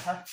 你看